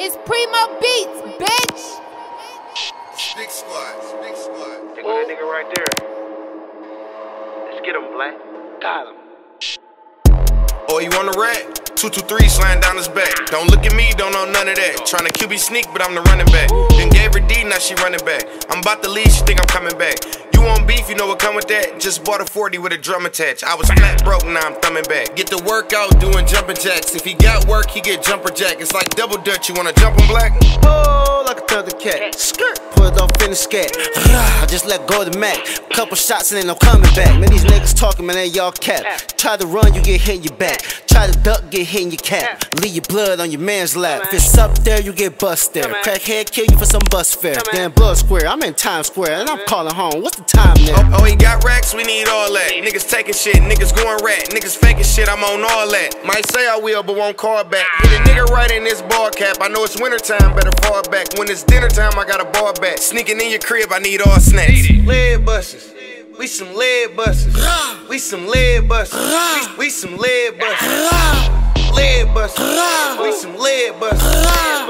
It's Primo Beats, bitch. Big squad, big squad. There go that nigga right there. Let's get him, Black. Got him. Oh, you want a rat? Two, two, three, sliding down his back. Don't look at me, don't know none of that. Trying Tryna QB sneak, but I'm the running back. Then gave her D, now she running back. I'm about to leave, she think I'm coming back. You want beef, you know what come with that? Just bought a 40 with a drum attached. I was flat broke, now I'm thumbing back. Get the workout doing jumping jacks. If he got work, he get jumper jack. It's like double dutch, you wanna jump on black? Oh, like a Thundercat. Skirt. Put it off in the scat. I just let go of the Mac. Couple shots and ain't no coming back. Man, these niggas talking, man, they y'all cap. Try to run, you get hit in your back. Try to duck, get hit in your cap. Leave your blood on your man's lap. If it's up there, you get bust there. Crackhead kill you for some bus fare. Damn blood square, I'm in Times Square and I'm calling home. What's the time now? Oh, oh, he got racks, we need all that. Niggas taking shit, niggas going rat. Niggas faking shit, I'm on all that. Might say I will, but won't call back. Hit a nigga right in this ball cap. I know it's winter time, better fall back. When it's dinner time, I got a ball back. Sneaking in your crib, I need all snacks. Lead buses. We some lead buses. We some lead buses. We, we some lead buses. Lead busters. We some lead buses.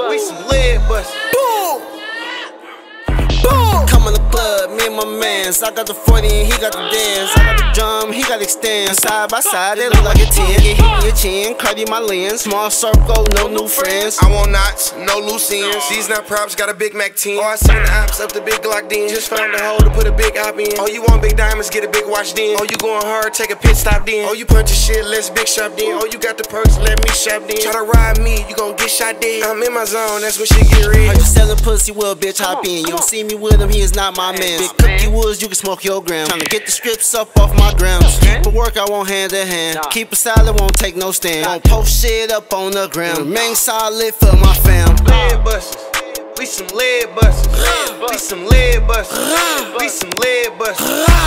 We some lead busters. My mans. I got the 40 and he got the dance. I got the drum, he got extend. Side by side, they look like a 10. Get hit in your chin, Cardi my lens. Small circle, no new friends. I want knots, no loose ends. These not props, got a Big Mac 10. Oh, I seen the ops up the big Glock den. Just found a hole to put a big op in. Oh, you want big diamonds, get a big watch then. Oh, you going hard, take a pit stop then. Oh, you punch shit, let's big shop then. Oh, you got the perks, let me shop then. Try to ride me, you gon' get shot dead. I'm in my zone, that's when shit get Are real. you selling pussy? Well, bitch, hop in. You don't see me with him, he is not my man. Big cookie woods, you can smoke your gram. Tryna get the strips up off my keep a work, I won't hand in hand. Keep it solid, won't take no stand. Won't post shit up on the ground. Remain solid for my fam. Lead busters. We some lead busters. We some lead busters. We some lead busters.